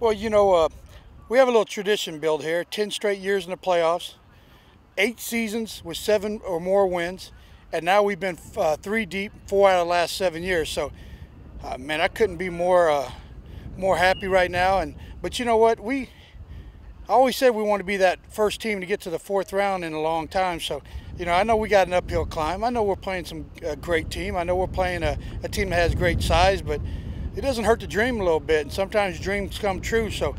Well, you know, uh, we have a little tradition built here 10 straight years in the playoffs, eight seasons with seven or more wins, and now we've been uh, three deep, four out of the last seven years. So, uh, man, I couldn't be more uh, more happy right now. And But you know what? We I always said we want to be that first team to get to the fourth round in a long time. So, you know, I know we got an uphill climb. I know we're playing some a great team. I know we're playing a, a team that has great size, but it doesn't hurt to dream a little bit. And sometimes dreams come true. So,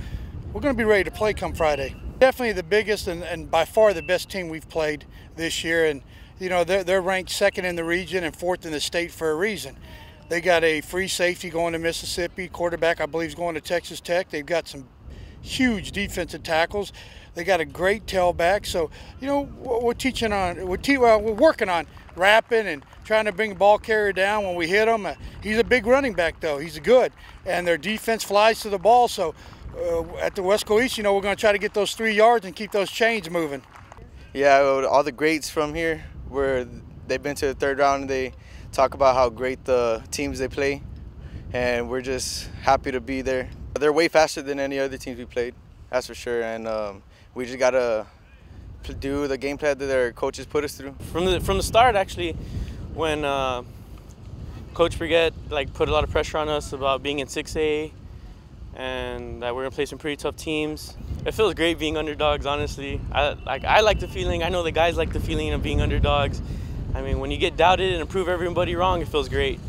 we're going to be ready to play come Friday. Definitely the biggest and, and by far the best team we've played this year. And, you know, they're, they're ranked second in the region and fourth in the state for a reason. They got a free safety going to Mississippi. Quarterback, I believe, is going to Texas Tech. They've got some huge defensive tackles. They got a great tailback. So, you know, we're teaching on, we're, te- well, we're working on wrapping and trying to bring the ball carrier down when we hit him. Uh, he's a big running back, though. He's good. And their defense flies to the ball. So, uh, at the Weslaco East, you know, we're going to try to get those three yards and keep those chains moving. Yeah, all the greats from here, where they've been to the third round, and they talk about how great the teams they play. And we're just happy to be there they're way faster than any other teams we played, that's for sure. And um, we just gotta do the game plan that their coaches put us through. From the from the start, actually, when uh, Coach Brigette like put a lot of pressure on us about being in 6A and that we're gonna play some pretty tough teams. It feels great being underdogs, honestly. I like I like the feeling. I know the guys like the feeling of being underdogs. I mean, when you get doubted and prove everybody wrong, it feels great.